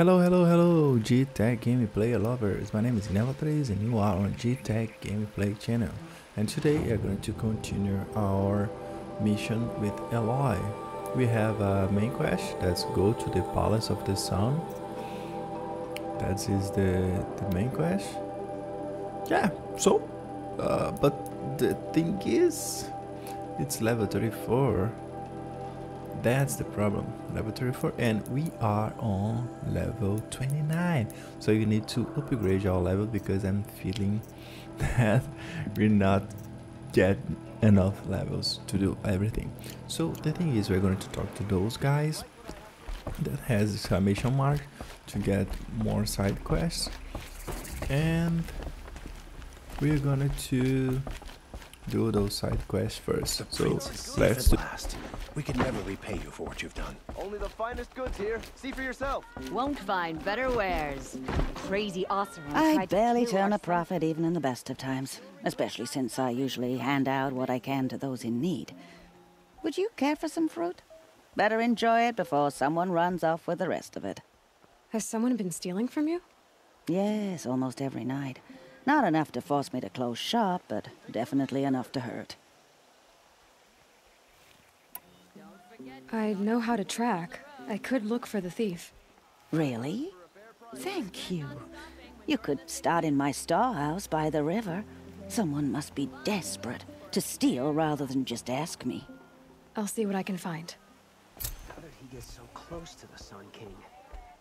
Hello, hello, hello, G-Tec Gameplay lovers. My name is Nevatres and you are on G-Tec Gameplay channel. And today we are going to continue our mission with Aloy. We have a main quest that's go to the Palace of the Sun. That is the, the main quest. Yeah, so, uh, but the thing is, it's level 34 that's the problem. Level 34 and we are on level 29 so you need to upgrade your level because i'm feeling that we're not get enough levels to do everything. So the thing is we're going to talk to those guys that has exclamation mark to get more side quests. And we're gonna to do those side quests first. So let's do we can never repay you for what you've done. Only the finest goods here. See for yourself. Won't find better wares. Crazy awesome. I barely turn a profit even in the best of times, especially since I usually hand out what I can to those in need. Would you care for some fruit? Better enjoy it before someone runs off with the rest of it. Has someone been stealing from you? Yes, almost every night. Not enough to force me to close shop, but definitely enough to hurt. I know how to track. I could look for the thief. Really? Thank you. You could start in my storehouse by the river. Someone must be desperate to steal rather than just ask me. I'll see what I can find. How did he get so close to the Sun King?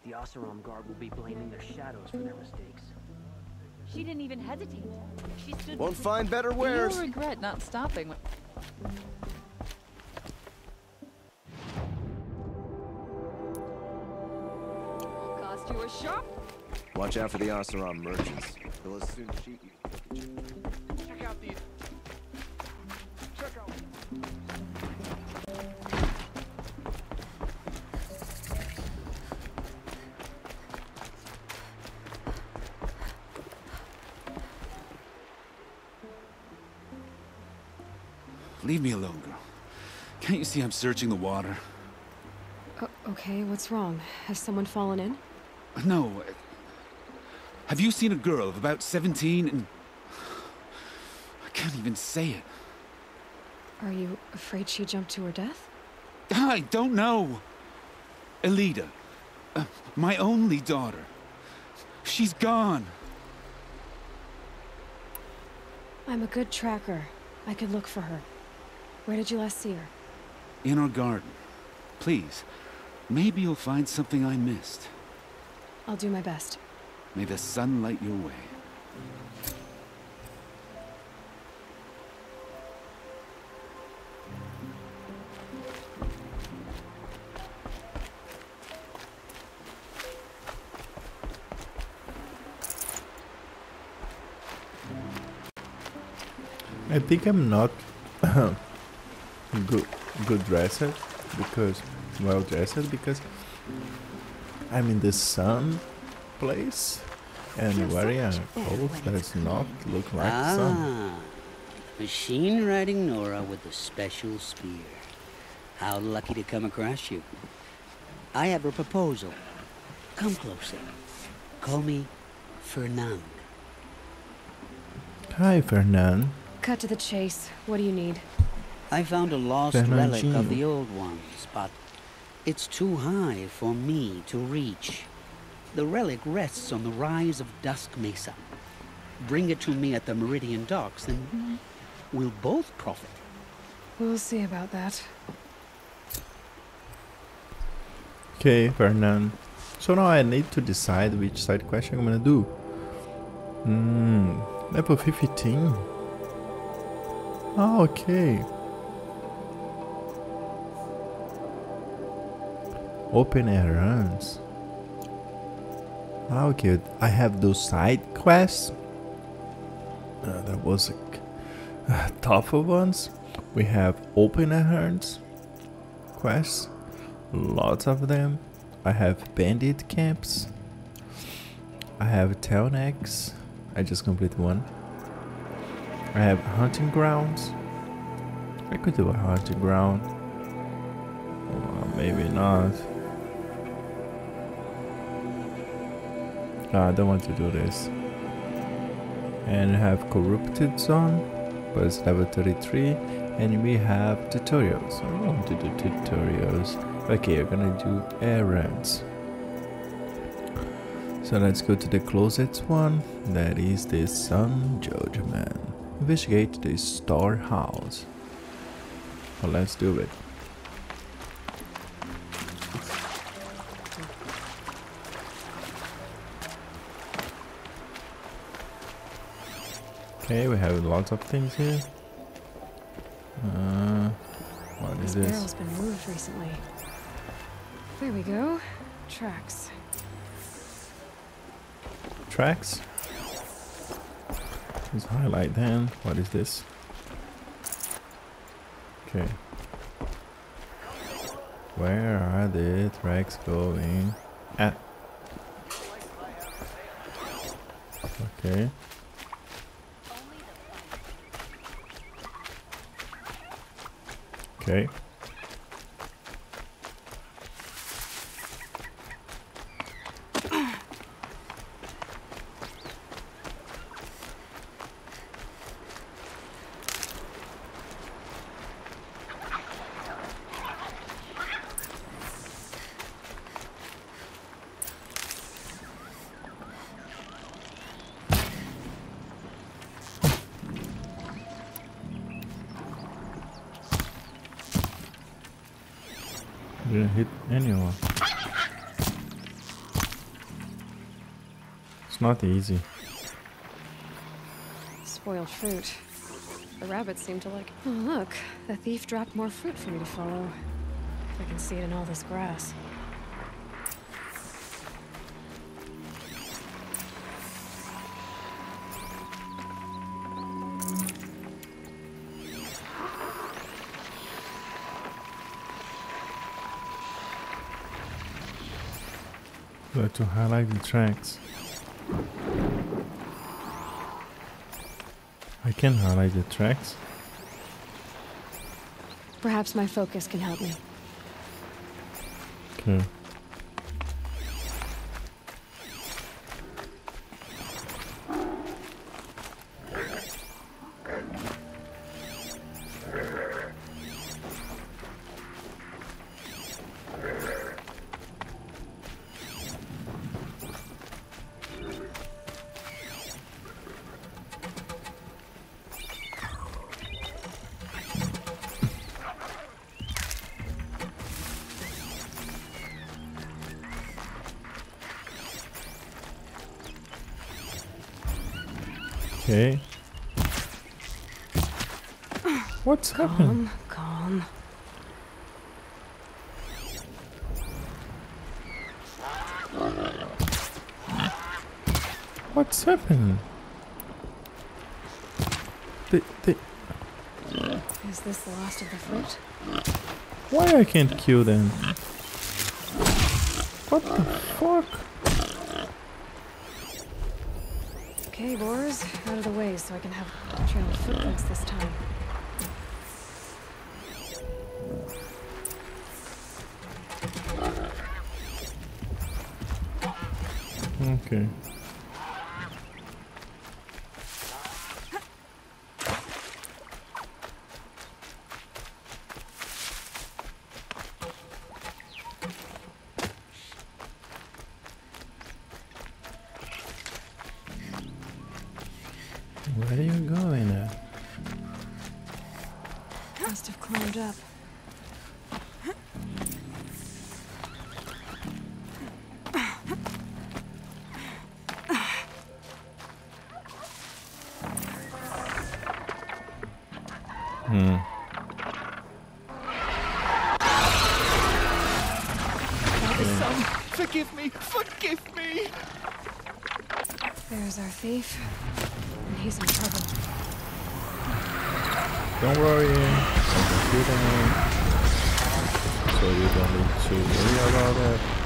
The Oseram Guard will be blaming their shadows for their mistakes. She didn't even hesitate. She stood. Won't find better wares. You'll regret not stopping. To a shop? Watch out for the Oseram merchants. They'll as soon cheat you. Check out these. Check out. Leave me alone, girl. Can't you see I'm searching the water? Uh, okay, what's wrong? Has someone fallen in? No. Have you seen a girl of about 17 and... I can't even say it. Are you afraid she jumped to her death? I don't know. Elida. Uh, my only daughter. She's gone. I'm a good tracker. I could look for her. Where did you last see her? In our garden. Please, maybe you'll find something I missed. I'll do my best. May the sun light your way. I think I'm not good good dresser because well dressed because I'm in the sun place and wearing a coat that does not look like ah, sun. Machine riding Nora with a special spear. How lucky to come across you. I have a proposal. Come closer. Call me Fernand. Hi, Fernand. Cut to the chase. What do you need? I found a lost relic of the old ones, but it's too high for me to reach. The relic rests on the rise of Dusk Mesa. Bring it to me at the Meridian docks, and we'll both profit. We'll see about that. Okay, Fernand. So now I need to decide which side quest I'm gonna do. Hmm, level 15. Oh, okay. Open air runs. Ah, okay, I have those side quests. Uh, that was a, uh, tougher ones. We have open air runs quests, lots of them. I have bandit camps. I have Tallnecks. I just completed one. I have hunting grounds. I could do a hunting ground. Well, maybe not. No, I don't want to do this. And have corrupted zone, but it's level 33. And we have tutorials. I want to do tutorials. Okay, we're gonna do errands. So let's go to the closest one. That is the Sun Judgment. Investigate the storehouse. Well, let's do it. Okay, we have lots of things here. Uh, what is this? This barrel's been moved recently. There we go. Tracks. Tracks? Let's highlight then. What is this? Okay. Where are the tracks going? Ah. Okay. Okay. Not easy. Spoiled fruit. The rabbits seem to like. Oh, look. The thief dropped more fruit for me to follow. If I can see it in all this grass. But to highlight the tracks. I can highlight the tracks. Perhaps my focus can help me. Okay. Okay. What's happening? Calm, calm. What's happening? Is this the last of the fruit? why I can't kill them? What the fuck? Out of the way so I can have trail footprints this time. Okay. Don't worry, I can kill them. So you don't need to worry about that.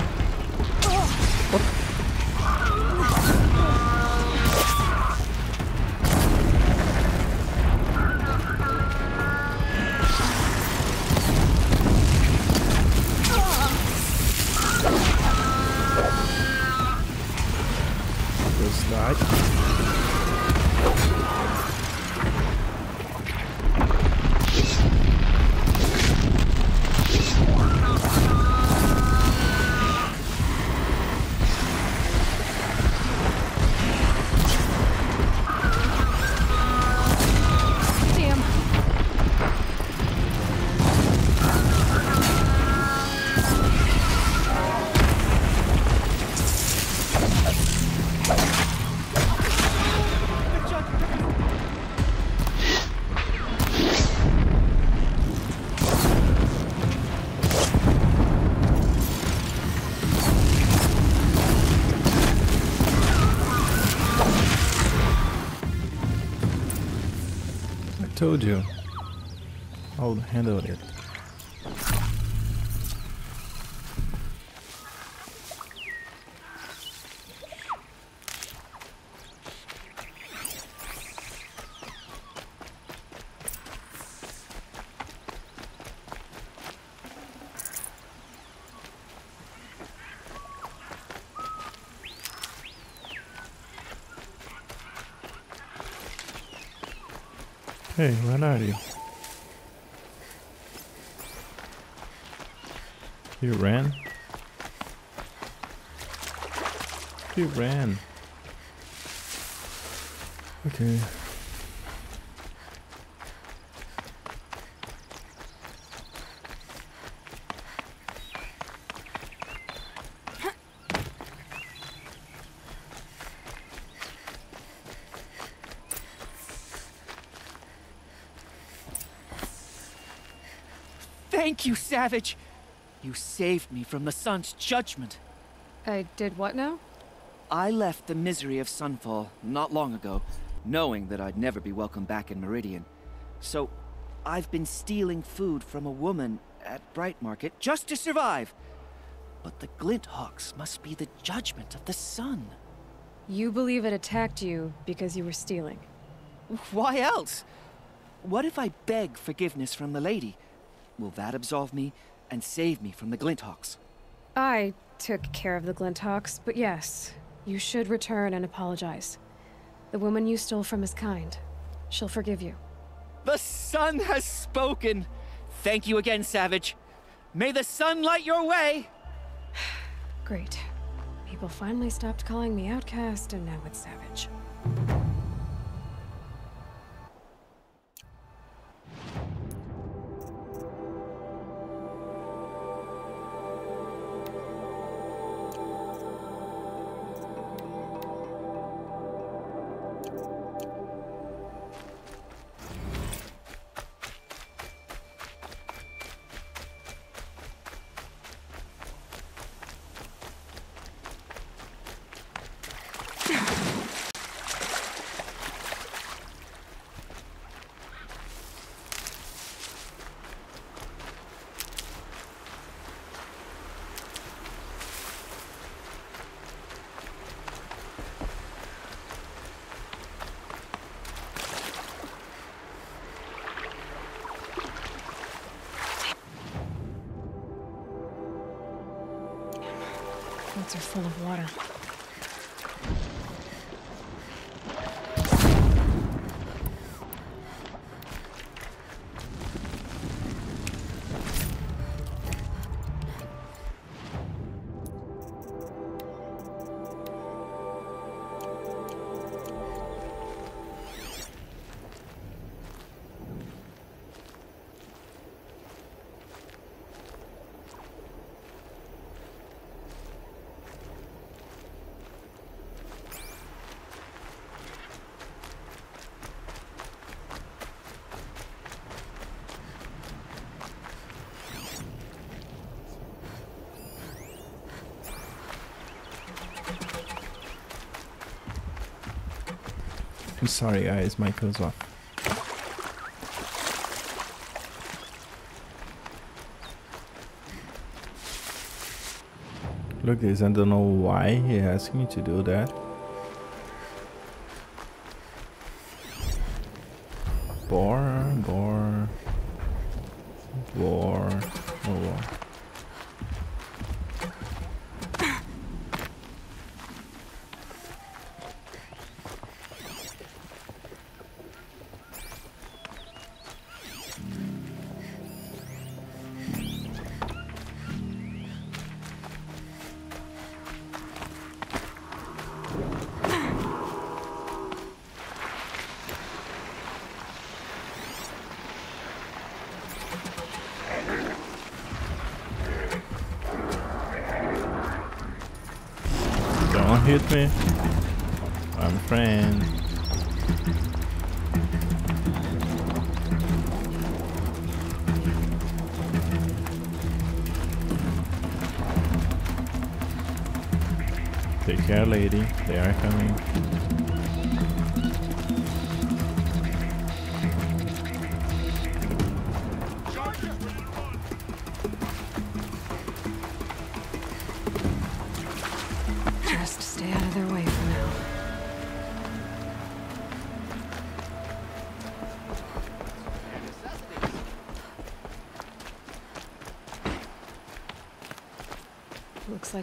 Told you. I'll handle it. Hey, where are you? You ran? You ran. Okay. Thank you, Savage! You saved me from the sun's judgment. I did what now? I left the misery of Sunfall not long ago, knowing that I'd never be welcome back in Meridian. So, I've been stealing food from a woman at Bright Market just to survive. But the Glinthawks must be the judgment of the sun. You believe it attacked you because you were stealing? Why else? What if I beg forgiveness from the lady? Will that absolve me and save me from the Glinthawks? I took care of the Glinthawks, but yes, you should return and apologize. The woman you stole from is kind. She'll forgive you. The sun has spoken! Thank you again, Savage. May the sun light your way! Great. People finally stopped calling me outcast, and now it's Savage. Boats are full of water. I'm sorry guys, my was off. Look this, I don't know why he asked me to do that. Take care, lady. They are coming.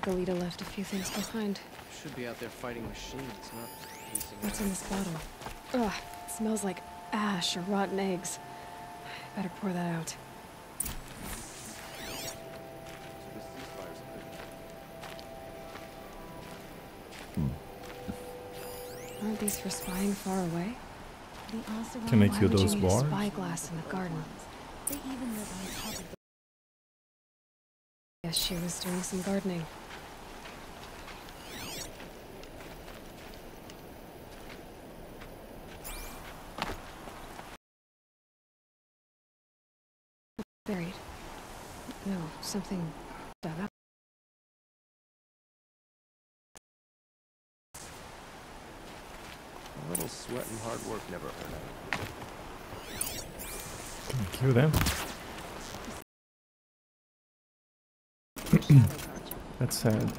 Like Alita left a few things behind. Should be out there fighting machines, not pacing What's in this bottle? Ugh, it smells like ash or rotten eggs. Better pour that out. Aren't these for spying far away? Can I Why kill would those you need a bars? spyglass in the garden? Yes, she was doing some gardening. Buried. No, something dug up. A little sweat and hard work never hurt. Can I kill them? That's sad.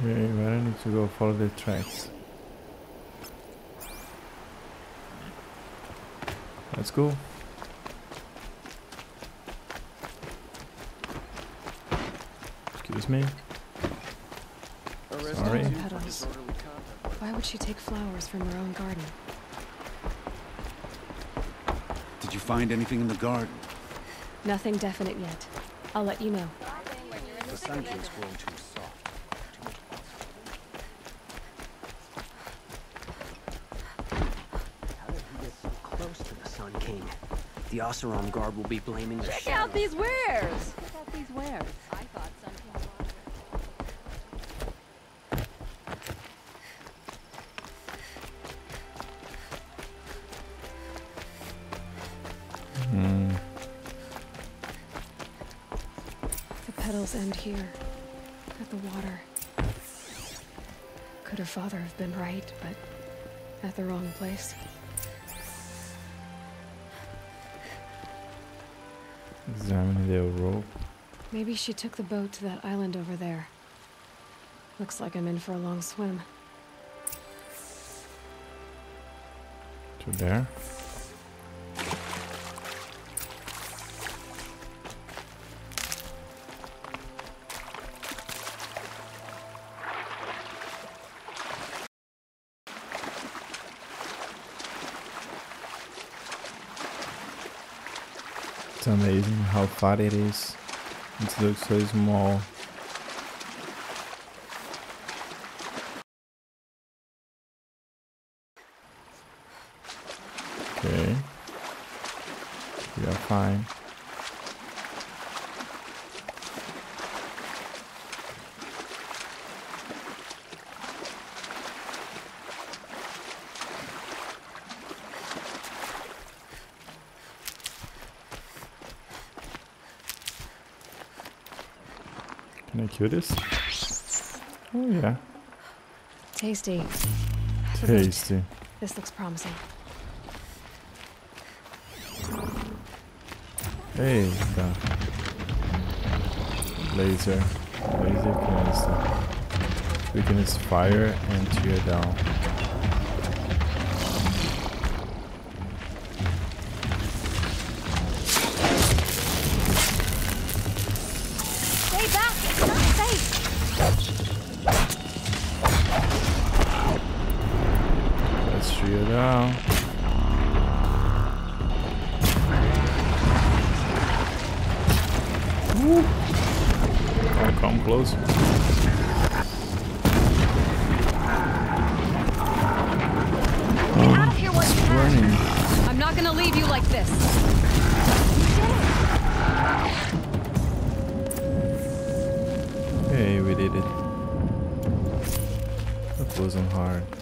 Okay, where I need to go follow the tracks. Let's go. Excuse me. Sorry. Petals. Why would she take flowers from her own garden? Did you find anything in the garden? Nothing definite yet. I'll let you know. The Sun King's growing too soft. Too much How did he get so close to the Sun King? The Oseram Guard will be blaming the Check out these wares! Check out these wares. I thought something Hmm. The petals end here, at the water. Could her father have been right, but at the wrong place? Examine the rope. Maybe she took the boat to that island over there. Looks like I'm in for a long swim. To there. How far it is. It looks so small. Okay. We are fine. Can I kill this? Oh yeah. Tasty. Tasty. This looks promising. Hey, the laser, laser canister. Weakness fire and tear down. Like this. Okay, we did it. That wasn't hard.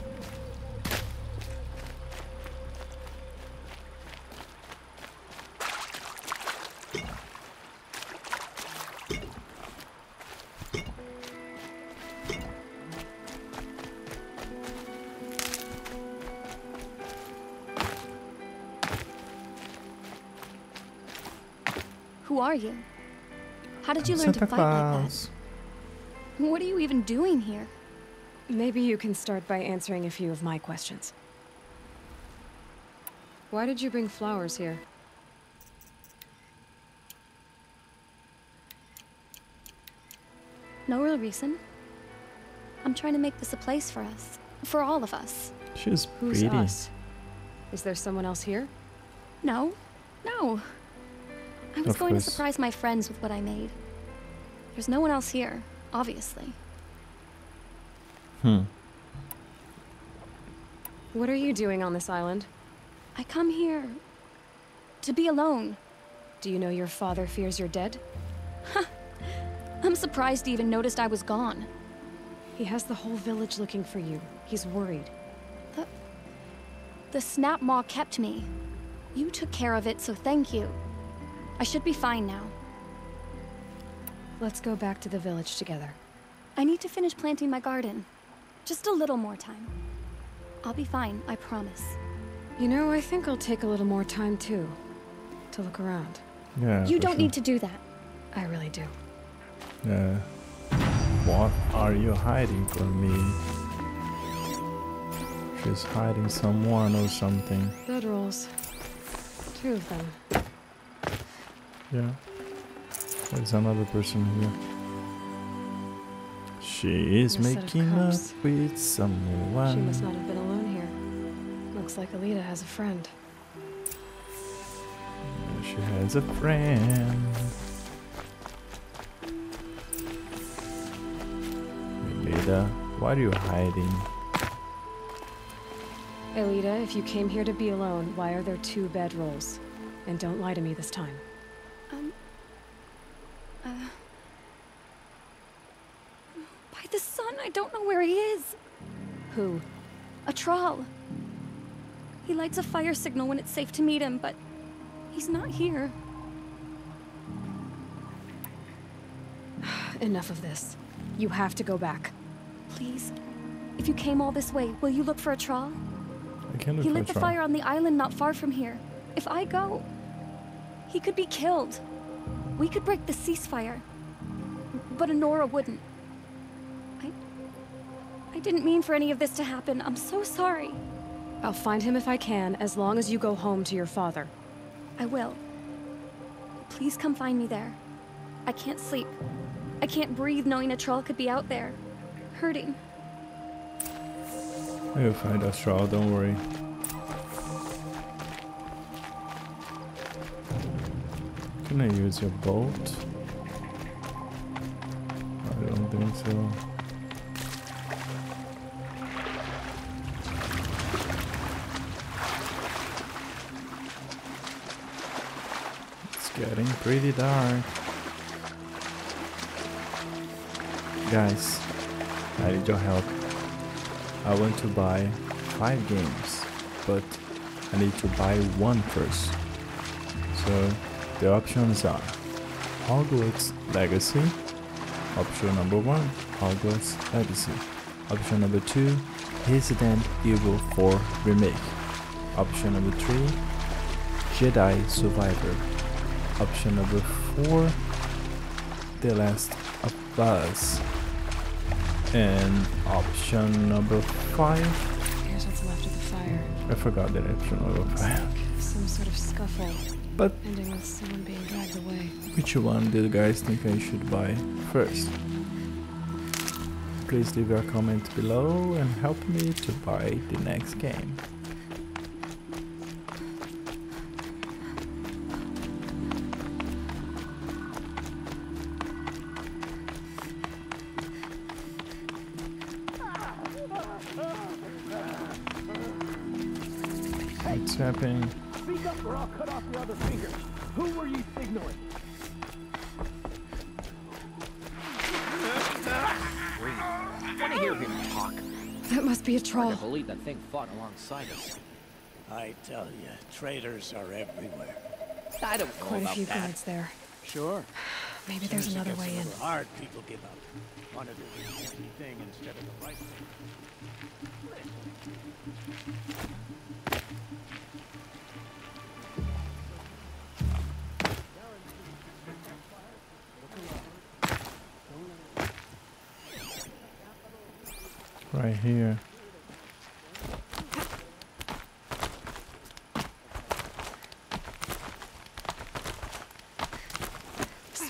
Who are you? How did you learn Santa to fight like that? What are you even doing here? Maybe you can start by answering a few of my questions. Why did you bring flowers here? No real reason. I'm trying to make this a place for us. For all of us. She's Who's us? Is there someone else here? No. No. I was Of going course. to surprise my friends with what I made. There's no one else here, obviously. Hmm. What are you doing on this island? I come here to be alone. Do you know your father fears you're dead? I'm surprised he even noticed I was gone. He has the whole village looking for you. He's worried. The, the Snapmaw kept me. You took care of it, so thank you. I should be fine now. Let's go back to the village together. I need to finish planting my garden. Just a little more time. I'll be fine, I promise. You know, I think I'll take a little more time too. To look around. Yeah. you don't sure. need to do that. I really do. Yeah. What are you hiding from me? She's hiding someone or something. Bedrolls. Two of them. Yeah. There's another person here. She is And a set of making up with someone. She must not have been alone here. Looks like Alita has a friend. She has a friend. Leda, why are you hiding? Alita, if you came here to be alone, why are there two bedrolls? And don't lie to me this time. A. He lights a fire signal when it's safe to meet him, but he's not here. Enough of this. You have to go back. Please. If you came all this way, will you look for Atrol? I can look He for a lit the fire on the island not far from here. If I go, he could be killed. We could break the ceasefire. But Honora wouldn't. I. I didn't mean for any of this to happen. I'm so sorry. I'll find him if I can, as long as you go home to your father. I will. Please come find me there. I can't sleep. I can't breathe knowing Atrol could be out there. Hurting. I will find Atrol, don't worry. Can I use your boat? I don't think so. Getting pretty dark. Guys, I need your help. I want to buy five games, but I need to buy one first. So the options are Hogwarts Legacy, option number one, Hogwarts Legacy, option number two, Resident Evil 4 Remake, option number three, Jedi Survivor, option number four, The Last of Us, and option number five. Here's what's left of the fire. I forgot the option number five. Some sort of scuffle. But- ending with someone being dragged away. Which one do you guys think I should buy first? Please leave your comment below and help me to buy the next game. What's happening? Speak up or I'll cut off your other finger. Who were you signaling? Want to hear him talk? That must be a Hard troll. to believe that thing fought alongside us. I tell you, traitors are everywhere. I don't know Quite a about few that. guards there. Sure. Maybe Soon there's another way in. little Hard, people give up. Want to do the easy thing instead of the right thing. Right here.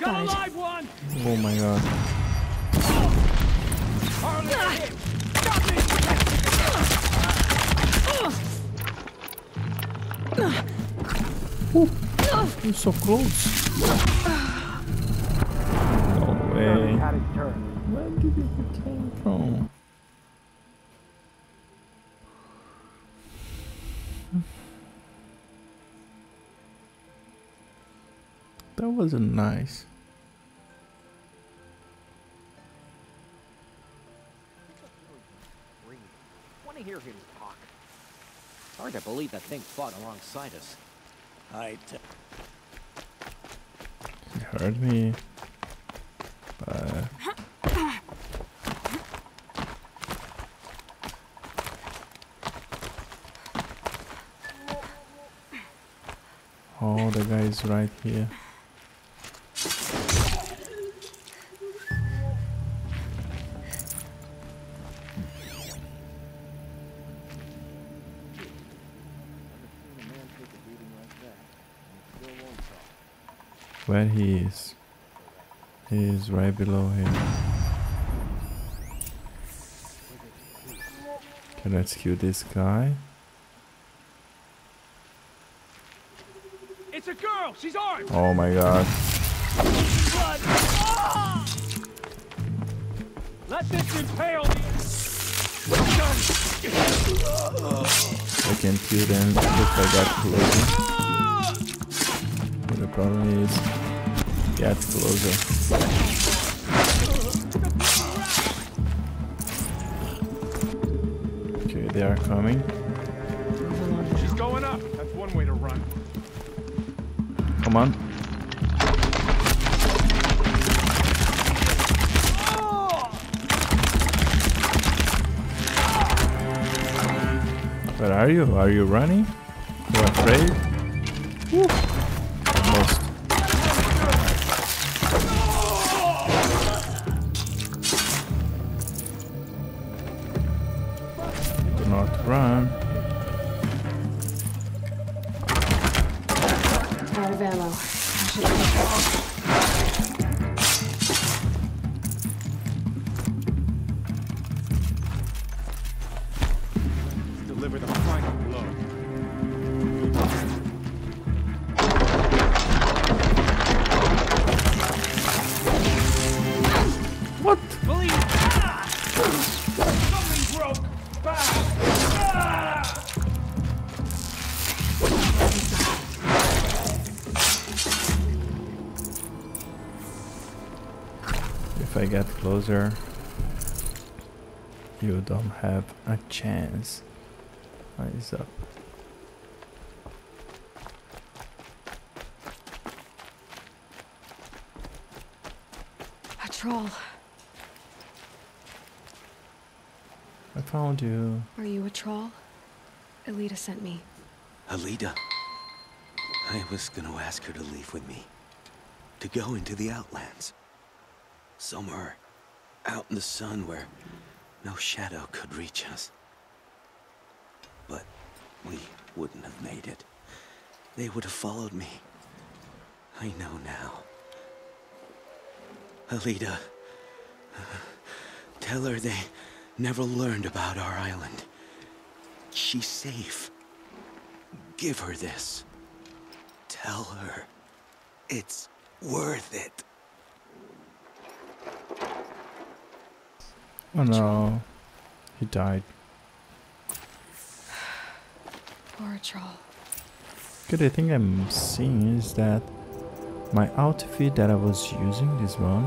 Got a live one! Oh my god. You're so close. No way. Where did it came That wasn't nice. Want to hear him talk? Hard to believe that thing fought alongside us. I t- He heard me. But uh, Oh, the guy is right here. Where he is? He is right below him. Okay, let's kill this guy. It's a girl! She's armed! Oh my god. Ah! Let this impale. I can kill them if I got closer. But the problem is, get closer. Okay, they are coming. She's going up. That's one way to run. Come on. Where are you? Are you running? You're afraid? Woo. I get closer, you don't have a chance. Eyes up. Atrol. I found you. Are you Atrol? Elita sent me. Alida. I was gonna ask her to leave with me. To go into the Outlands. Somewhere out in the sun where no shadow could reach us. But we wouldn't have made it. They would have followed me. I know now. Alida. Tell her they never learned about our island. She's safe. Give her this. Tell her it's worth it. Oh no. He died. Poor troll. Okay, the thing I'm seeing is that my outfit that I was using, this one,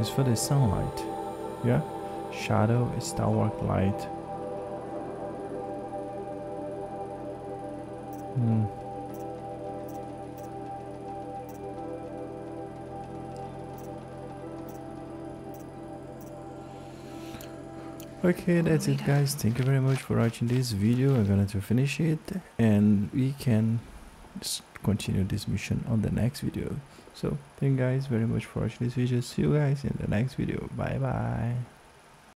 is for the sunlight. Yeah? Shadow, stalwart light. Hmm. Okay, that's it guys. Thank you very much for watching this video. I'm gonna to finish it and we can continue this mission on the next video. So thank you guys very much for watching this video. See you guys in the next video. Bye bye.